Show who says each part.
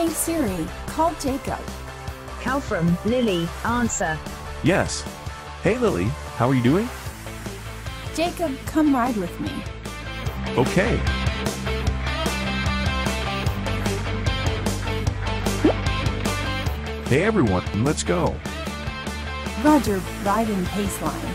Speaker 1: Hey Siri, call Jacob.
Speaker 2: Call from Lily. Answer.
Speaker 3: Yes. Hey Lily, how are you doing?
Speaker 1: Jacob, come ride with me.
Speaker 3: Okay. Hey everyone, let's go.
Speaker 1: Roger, ride in pace line.